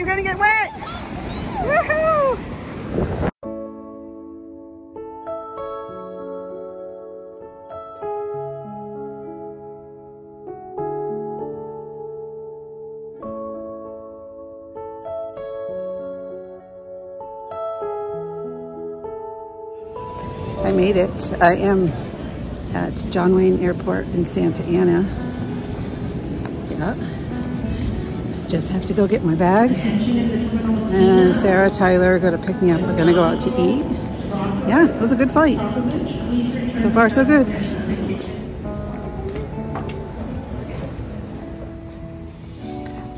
You're gonna get wet. Woohoo! I made it. I am at John Wayne Airport in Santa Ana. Yeah. Just have to go get my bag. And Sarah, Tyler go to pick me up. We're gonna go out to eat. Yeah, it was a good flight. So far, so good.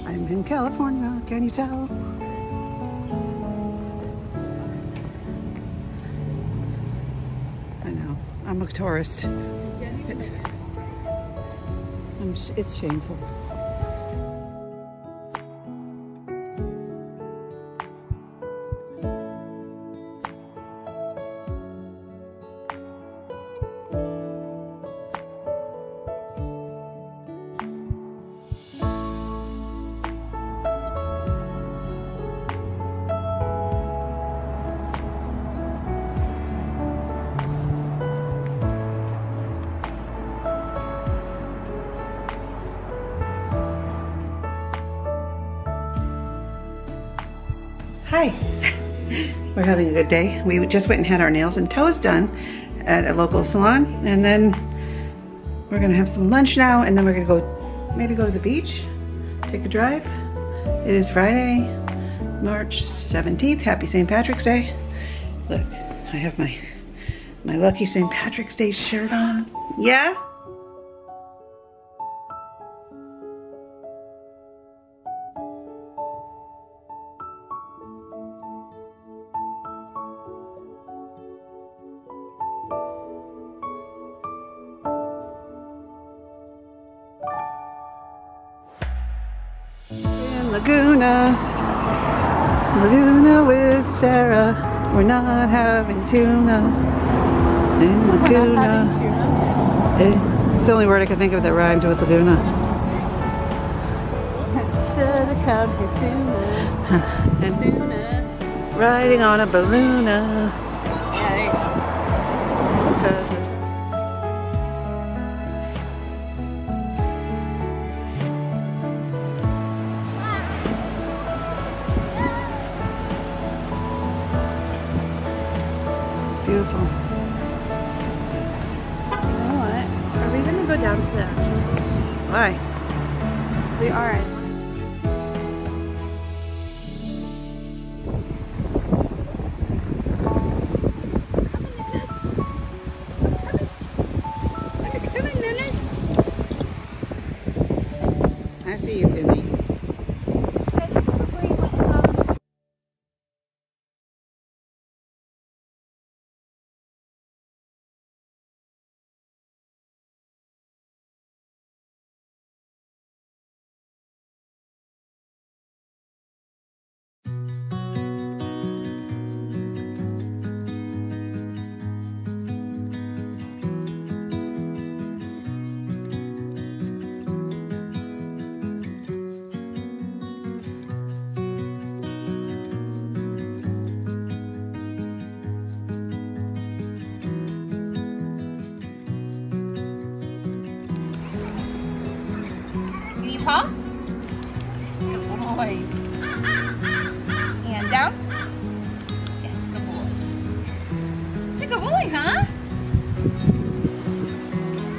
I'm in California, can you tell? I know, I'm a tourist. It's shameful. Hi. We're having a good day. We just went and had our nails and toes done at a local salon and then we're gonna have some lunch now and then we're gonna go maybe go to the beach, take a drive. It is Friday, March 17th. Happy St. Patrick's Day. Look, I have my my lucky St. Patrick's Day shirt on. Yeah? Sarah. We're not having tuna in Laguna. Eh, It's the only word I can think of that rhymed with Laguna. Should've come here sooner. And Sooner. riding on a balloona. Down to the actual beach? Why? We are. I see you, Finley. You need paw? Yes, good boy. And down. Yes, good boy. You're a good boy, huh?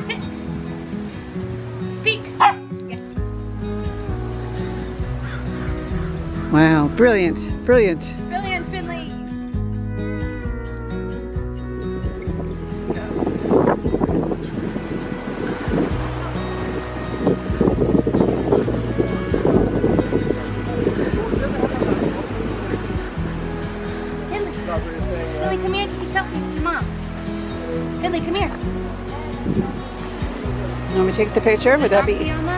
Sit. Speak. Ah! Yes. Wow, brilliant, brilliant. Brilliant, You want me to take the picture? Would that be?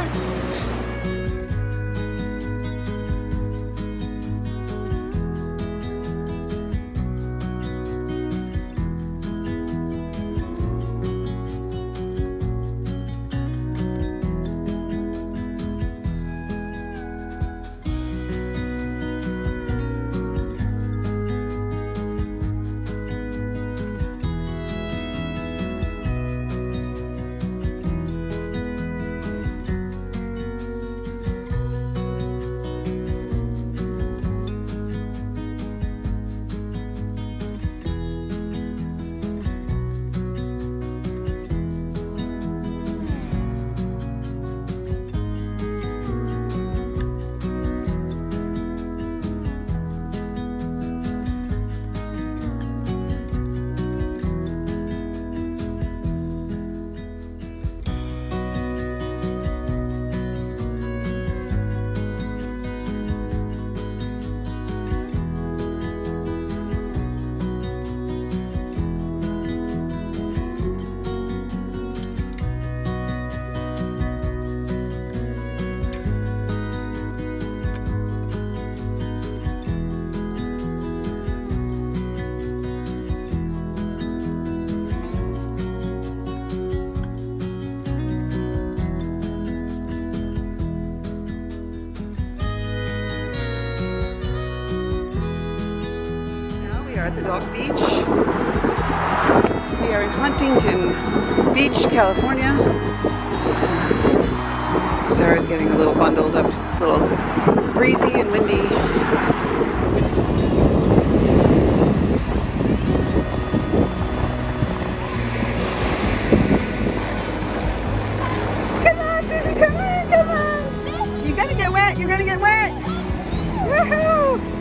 Dog Beach. We are in Huntington Beach, California. Sarah's getting a little bundled up. It's a little breezy and windy. You're gonna get wet, you're gonna get wet. Woohoo!